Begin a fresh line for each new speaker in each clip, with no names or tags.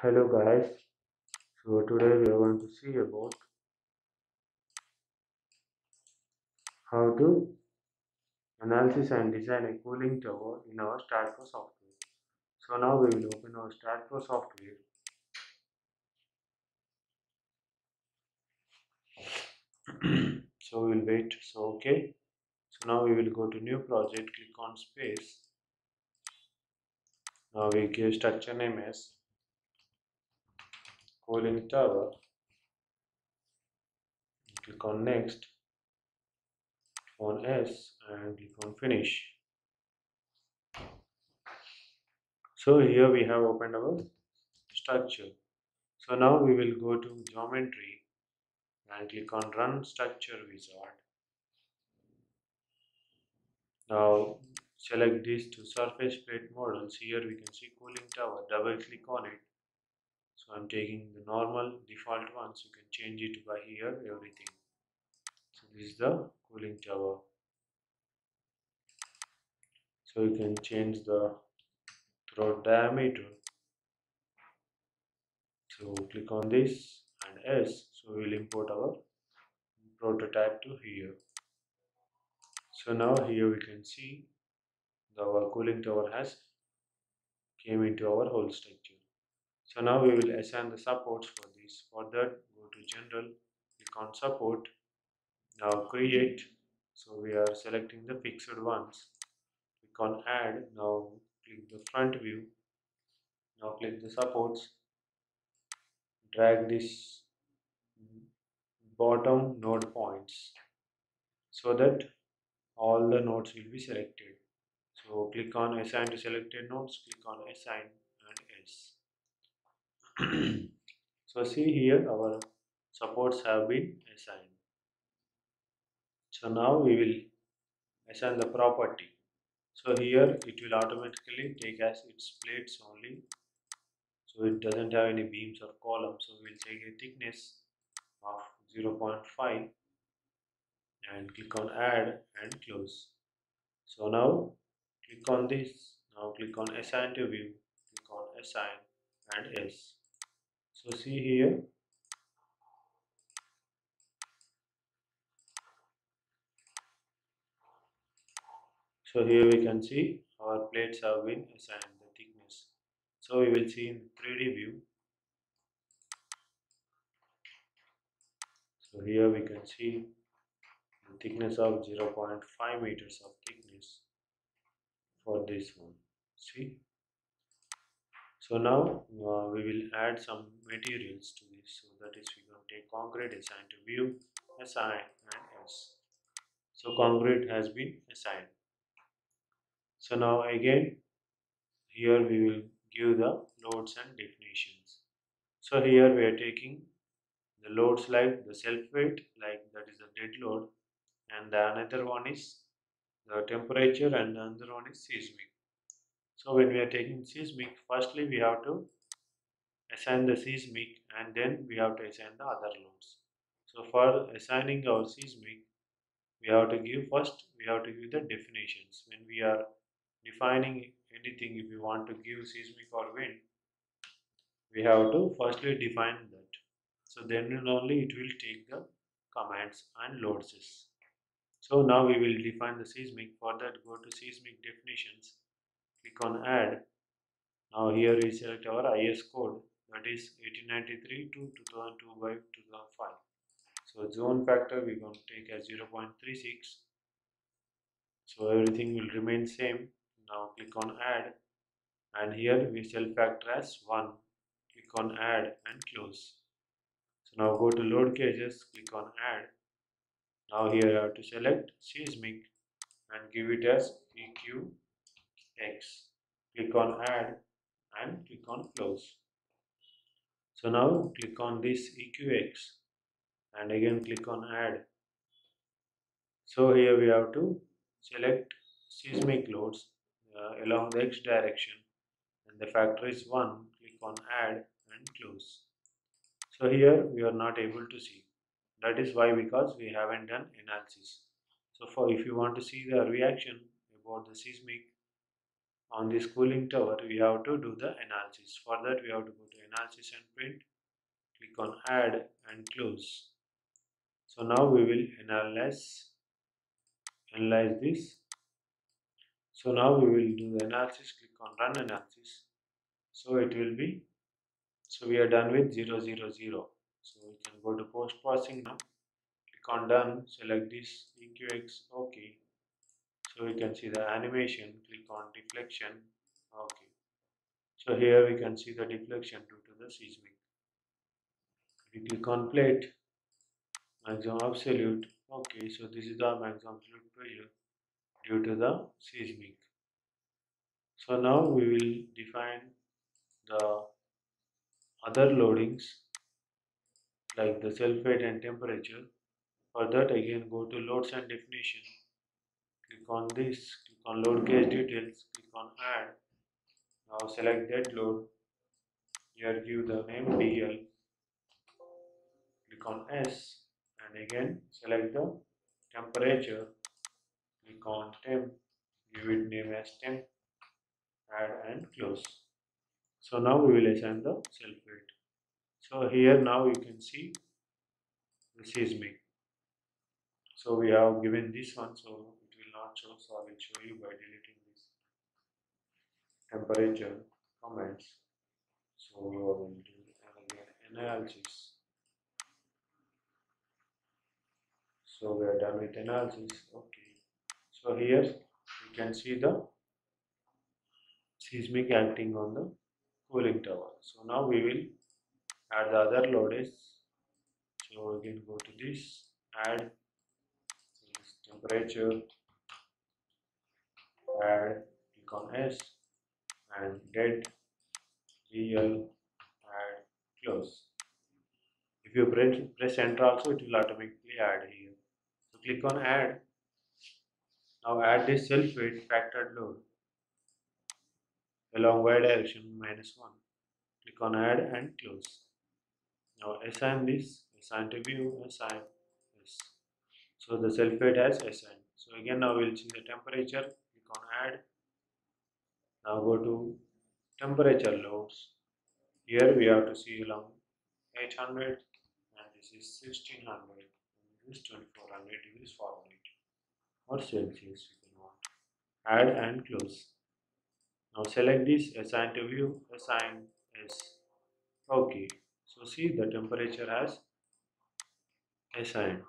Hello guys, so today we are going to see about how to analysis and design a cooling tower in our STAAD Pro software. So now we will open our STAAD Pro software. so we will wait, so okay. So now we will go to new project, click on space. Now we give structure name as cooling tower. Click on next on S and click on finish. So here we have opened our structure. So now we will go to geometry and click on run structure wizard. Now select this two surface plate models. Here we can see cooling tower. Double click on it so I'm taking the normal default ones. You can change it by here everything. So this is the cooling tower. So you can change the throat diameter. So click on this and S. So we will import our prototype to here. So now here we can see our cooling tower has came into our whole structure so now we will assign the supports for this. For that, go to General, click on Support. Now create. So we are selecting the fixed ones. Click on Add. Now click the front view. Now click the supports. Drag this bottom node points so that all the nodes will be selected. So click on Assign to selected nodes. Click on Assign. so see here our supports have been assigned. So now we will assign the property. So here it will automatically take as its plates only. So it doesn't have any beams or columns. So we'll take a thickness of 0.5 and click on add and close. So now click on this. Now click on assign to view. Click on assign and s so see here. So here we can see our plates have been assigned the thickness. So we will see in 3d view. So here we can see the thickness of 0.5 meters of thickness for this one. See so now uh, we will add some materials to this. So that is we to take concrete assign to view assign and s. So concrete has been assigned so now again here we will give the loads and definitions. So here we are taking the loads like the self weight like that is the dead load and the another one is the temperature and the other one is seismic so when we are taking seismic firstly we have to assign the seismic and then we have to assign the other loads. So for assigning our seismic we have to give first we have to give the definitions. When we are defining anything if we want to give seismic or wind we have to firstly define that. So then only it will take the commands and loads. So now we will define the seismic for that go to seismic definitions click on add. Now here we select uh, our IS code. That is 1893 to 2002 by 2005 so zone factor we're going to take as 0.36 so everything will remain same. Now click on add. And here we select factor as 1 click on add and close. So now go to load cases. Click on add. Now here I have to select seismic and give it as EQX click on add and click on close. So now click on this EQX and again click on add. So here we have to select seismic loads uh, along the x direction. And the factor is 1 click on add and close. So here we are not able to see. That is why because we haven't done analysis. So for if you want to see the reaction about the seismic on this cooling tower we have to do the analysis. For that we have to go to analysis and print. Click on add and close. So now we will analyze analyze this. So now we will do the analysis. Click on run analysis. So it will be so we are done with 0 0 0 so we can go to post processing now. Click on done. Select this. Eqx okay so we can see the animation click on deflection. Okay. So here we can see the deflection due to the seismic. We click on plate maximum absolute. Okay so this is the maximum absolute pressure due to the seismic. So now we will define the other loadings like the self-weight and temperature. For that again go to loads and definition on this click on load gauge details click on add. Now select that load. Here give the name DL click on S and again select the temperature. Click on temp give it name as temp add and close. So now we will assign the self weight so here now you can see the seismic. So we have given this one so so I will show you by deleting this temperature comments. So we will do again analysis. So we are done with analysis. Okay. So here you can see the seismic acting on the cooling tower. So now we will add the other loads so again go to this add temperature add click on s and get real add close. If you press, press enter also it will automatically add here. So click on add. Now add this self weight factored load. Along y direction minus 1 click on add and close. Now assign this. Assign to view. Assign this. So the self weight has assigned. So again now we'll see the temperature click on add. Now go to temperature loads. Here we have to see along 800 and this is 1600 and this 2400 degrees Fahrenheit. Or Celsius if you want? Add and close. Now select this assign to view assign as. Okay. So see the temperature has assigned.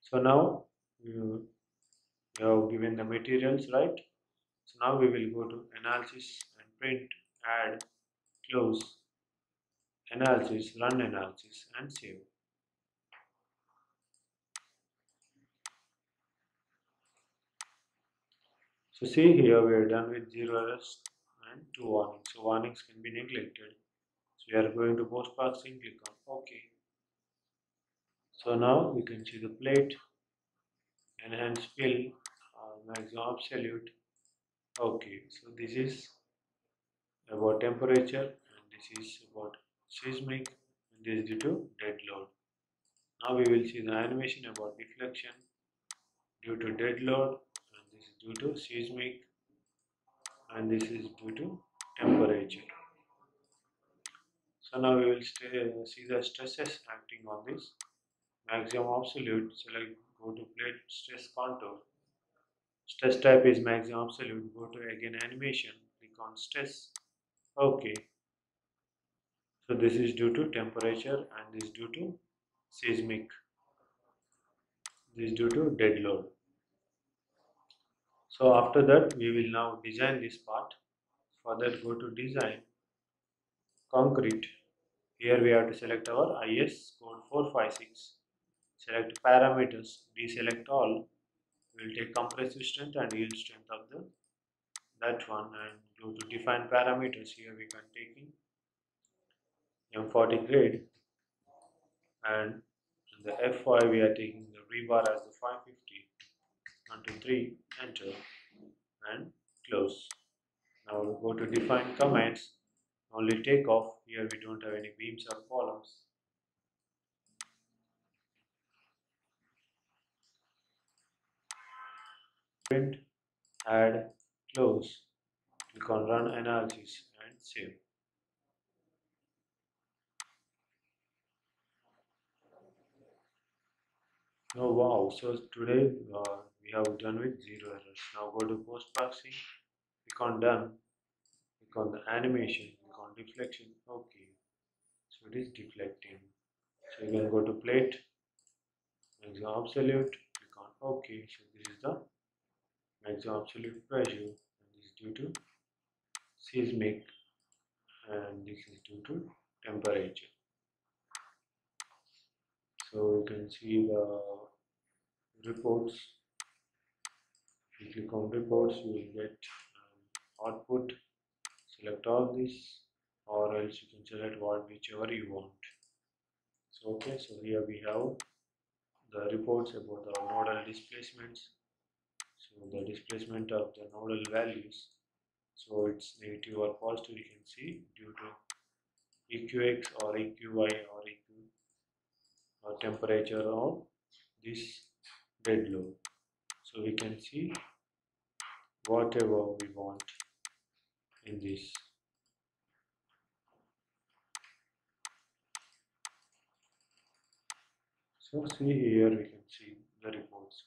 So now you, you have given the materials right? So now we will go to analysis and print add close analysis run analysis and save. So see here we are done with zero errors and two warnings. So warnings can be neglected. So we are going to post processing click on ok. So now we can see the plate enhance fill maximum absolute. Okay so this is about temperature and this is about seismic and this is due to dead load. Now we will see the animation about deflection due to dead load and this is due to seismic and this is due to temperature. So now we will see the stresses acting on this. Maximum absolute select go to plate stress contour stress type is maximum absolute. Go to again animation. Click on stress. Okay. So this is due to temperature and this is due to seismic. This is due to dead load. So after that we will now design this part. For that go to design. Concrete. Here we have to select our IS code 456 select parameters. Deselect all we will take compressive strength and yield strength of the that one and go to define parameters here we can take in. M40 grade. And the Fy we are taking the rebar as the 550 until 3 enter and close. Now we'll go to define commands. Only take off. Here we don't have any beams or columns print add close click on run analysis and save. Oh wow so today uh, we have done with zero errors. Now go to post processing click on done click on the animation click on deflection okay. So it is deflecting. So you can go to plate maximum absolute click on ok so this is the maximum absolute pressure and this is due to seismic and this is due to temperature. So you can see the reports. If you click on reports you will get um, output. Select all this or else you can select what whichever you want. So okay so here we have the reports about the nodal displacements so the displacement of the nodal values so it's negative or positive you can see due to EQX or EQY or EQ or temperature of this dead load. So we can see whatever we want in this. So see here we can see the reports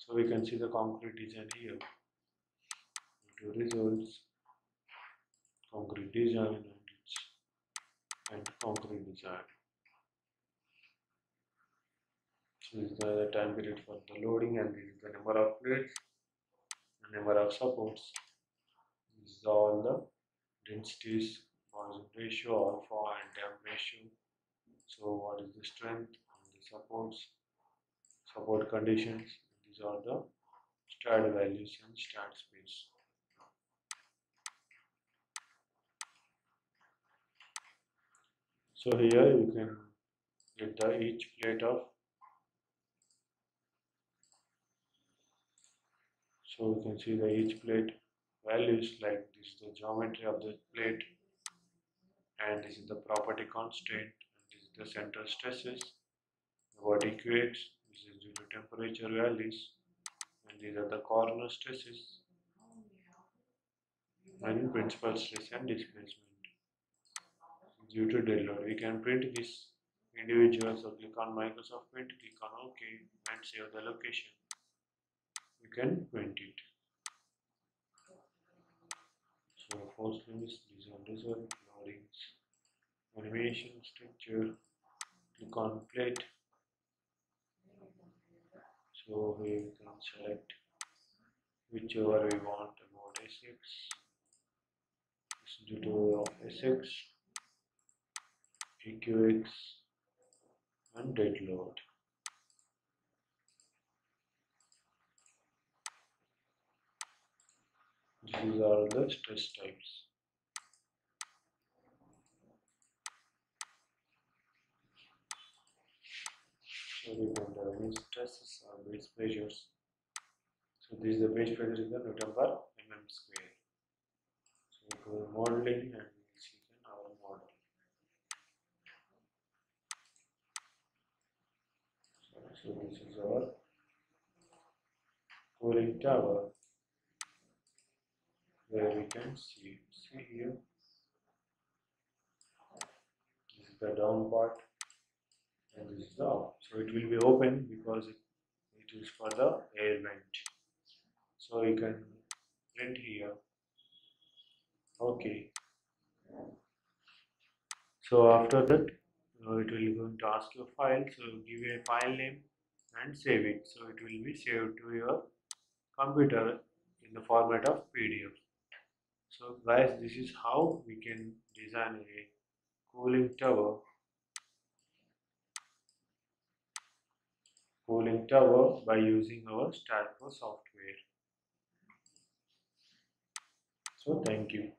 so we can see the concrete design here. Into results concrete design and its and concrete design So this is the time period for the loading and this is the number of plates the number of supports. This is all the densities Poisson ratio alpha and damp ratio. So what is the strength and the supports support conditions these are the STAAD values and STAAD space so here you can get the each plate of. So you can see the each plate values like this is the geometry of the plate and this is the property constant and this is the center stresses what equates due to temperature values and these are the corner stresses and principal stress and displacement. Due to dead load we can print this. Individual so click on Microsoft Print click on OK and save the location. You can print it. So first is design result loadings animation structure click on plate so we can select whichever we want about SX it's due to SX EQX and dead load These are the stress types. We can have any stresses or base pressures. So this is the base pressure is the Newton mm square. So we go modeling and we see our model. So, so this is our cooling tower where we can see see here this is the down part and this is up so it will be open because it, it is for the air vent so you can print here. Okay. So after that uh, it will going to ask you a file. So give you a file name and save it. So it will be saved to your computer in the format of pdf. So guys this is how we can design a cooling tower cooling tower by using our Statco software. So thank you